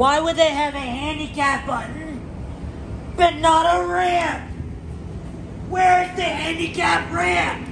Why would they have a handicap button, but not a ramp? Where's the handicap ramp?